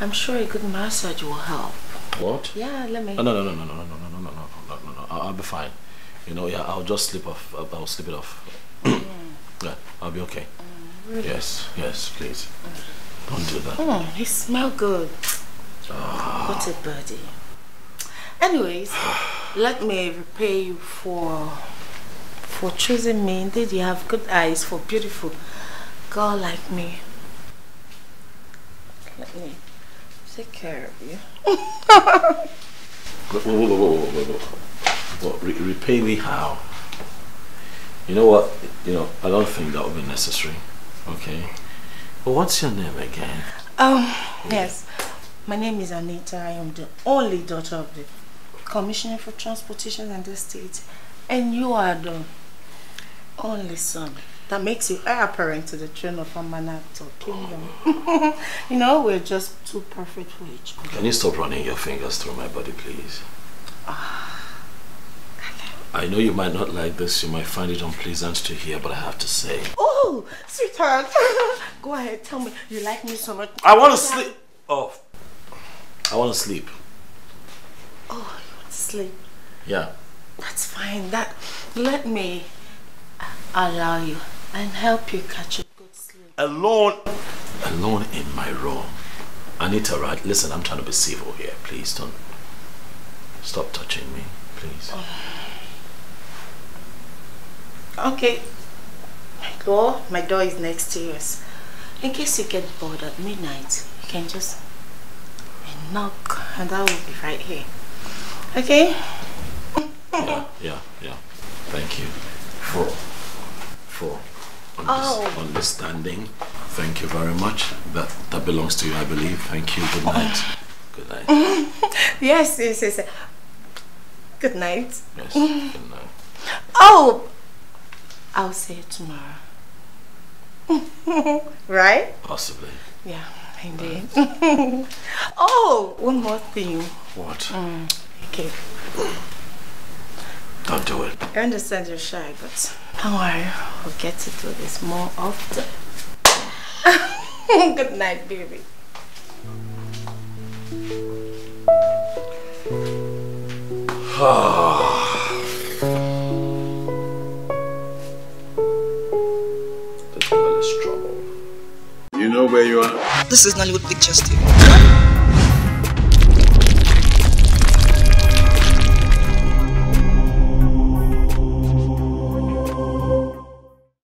I'm sure a good massage will help. What? Yeah, let me. Oh, no, no, no, no, no, no, no, no, no, no, no, no, no. I'll, I'll be fine. You know, yeah, I'll just slip off. I'll, slip it off. yeah, I'll be okay. really? Yes, yes, please. Don't do that. Oh, he smell good. What a birdie. Anyways, let me repay you for for choosing me. Indeed, you have good eyes for beautiful girl like me. Let me take care of you. Whoa, whoa, whoa, whoa, whoa, whoa, re repay me how? You know what? You know, I don't think that would be necessary. Okay? But what's your name again? Um, yes. My name is Anita. I am the only daughter of the Commissioner for Transportation and the State. And you are the only son. That makes you heir apparent to the throne of Amanato Kingdom. you know, we're just too perfect for each other. Can you stop running your fingers through my body, please? Ah. I know you might not like this, you might find it unpleasant to hear, but I have to say. Oh, sweetheart. Go ahead, tell me. You like me so much. I want to sleep! Oh. I want to sleep. Oh, you want to sleep? Yeah. That's fine. That let me allow you and help you catch a good sleep. Alone. Alone in my room. Anita, right? Listen, I'm trying to be civil here. Please don't. Stop touching me, please. Okay. Go. My door is next to yours. In case you get bored at midnight, you can just knock and I will be right here. Okay? Yeah, yeah, yeah. Thank you for for unders- Oh. understanding. Thank you very much. That that belongs to you, I believe. Thank you. Good night. Good night. Yes, yes, yes. Good night. Yes. Good night. Oh! I'll see you tomorrow. right? Possibly. Yeah, indeed. oh, one more thing. What? Mm, okay. Don't do it. I understand you're shy, but don't worry. We'll get to do this more often. Good night, baby. This girl is trouble. You know where you are? This is Nollywood Pictures TV.